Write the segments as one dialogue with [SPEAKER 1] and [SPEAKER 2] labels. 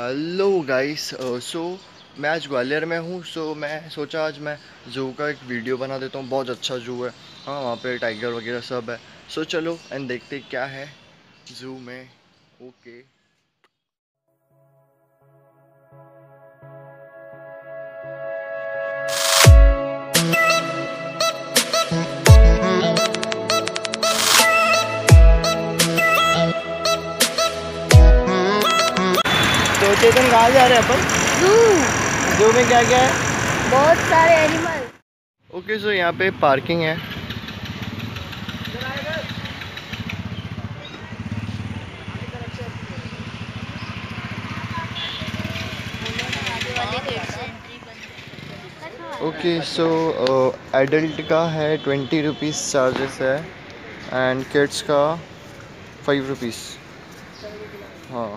[SPEAKER 1] Hello guys so मैं आज ग्वालियर में हूँ सो so, मैं सोचा आज मैं जू का एक वीडियो बना देता हूँ। बहुत अच्छा जू है। हाँ वहाँ पे टाइगर वगैरह सब है। सो so, चलो एंड देखते क्या है जू में। ओके तो चेतन कहाँ जा रहे हैं अपन।
[SPEAKER 2] जू
[SPEAKER 1] जू में क्या क्या है।
[SPEAKER 2] बहुत सारे एनिमल
[SPEAKER 1] ओके सो यहाँ पे पार्किंग है। ओके सो एडल्ट का है ट्वेंटी रुपीज़ चार्जेस है एंड किड्स का फाइव रुपीज़ हाँ।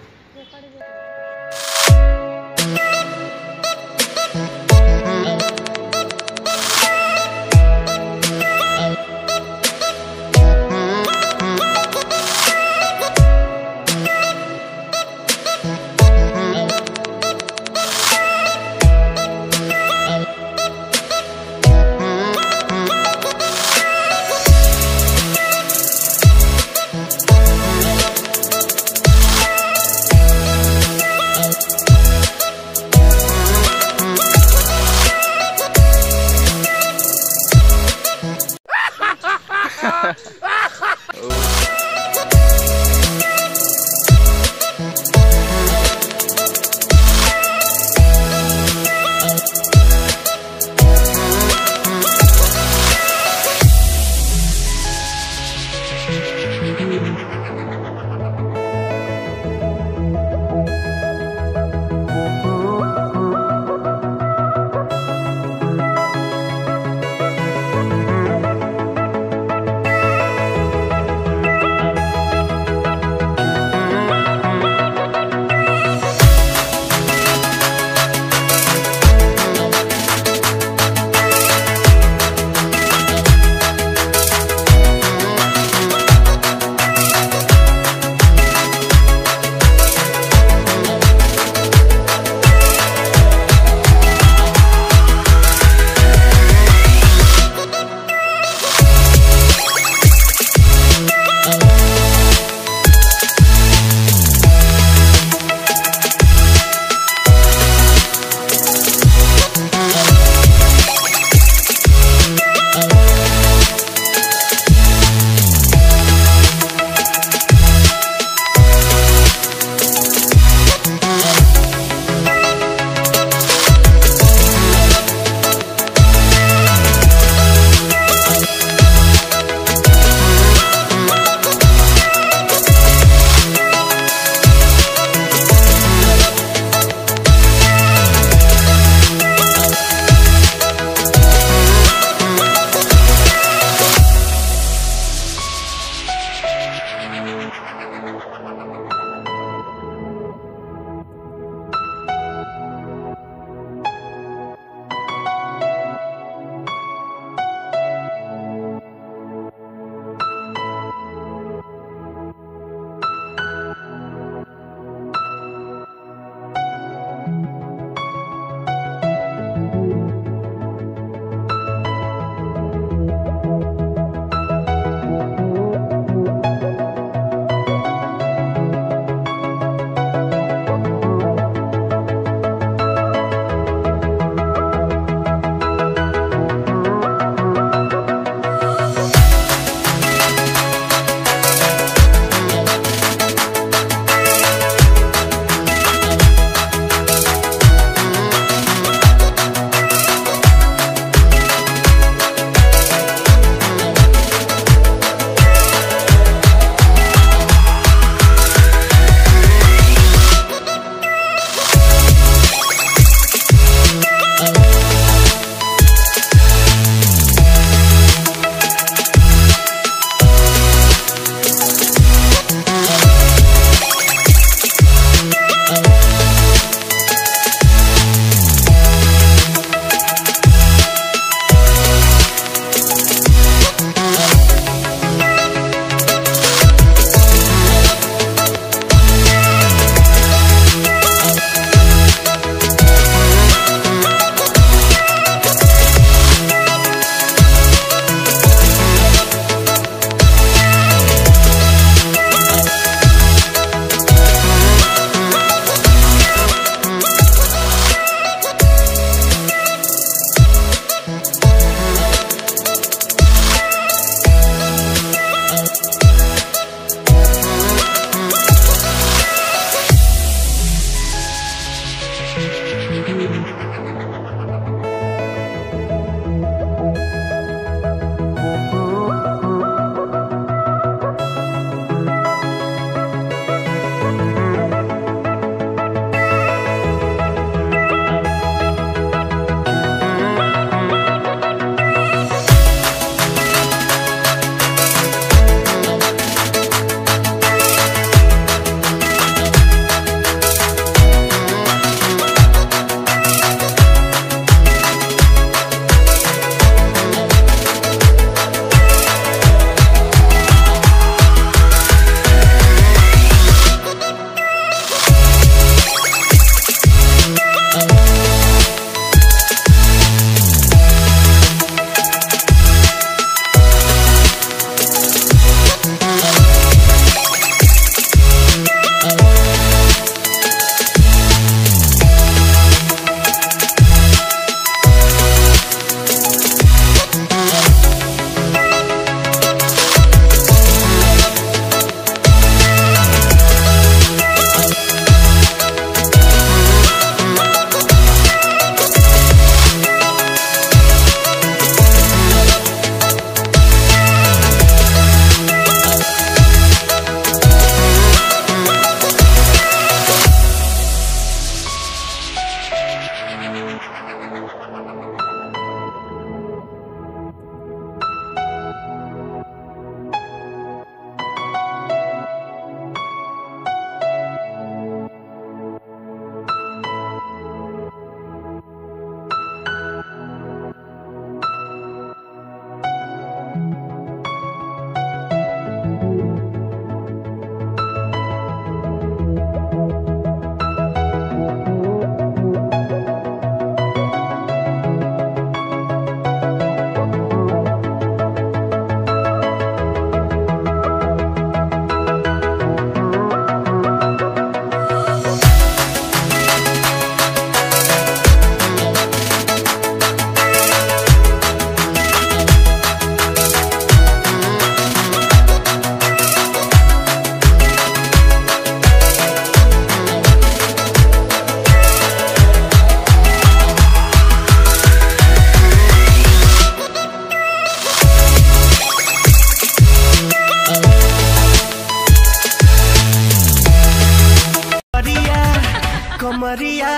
[SPEAKER 3] कमरिया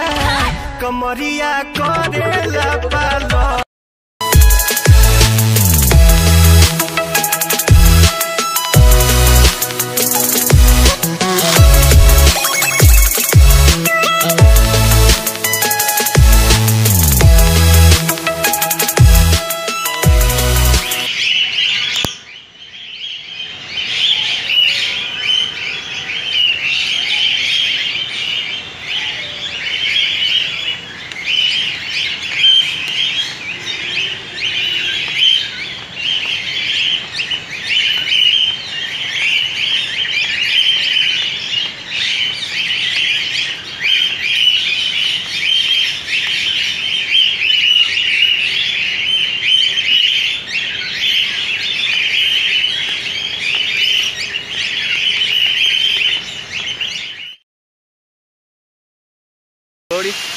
[SPEAKER 3] कमरिया पालो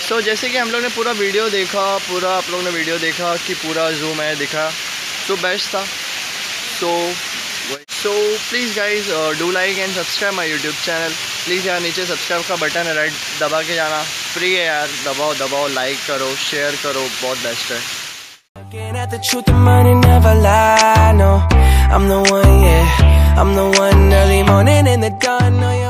[SPEAKER 1] सो जैसे कि हम लोग ने पूरा वीडियो देखा पूरा आप लोग ने वीडियो देखा कि पूरा जूम है दिखा। तो बेस्ट था। So so please guys do like and subscribe my YouTube channel please यार नीचे सब्सक्राइब का बटन है राइट दबा के जाना। फ्री है यार। दबाओ दबाओ लाइक करो शेयर करो। बहुत बेस्ट है।
[SPEAKER 3] I'm the one, yeah. I'm the one early morning in the dawn. You're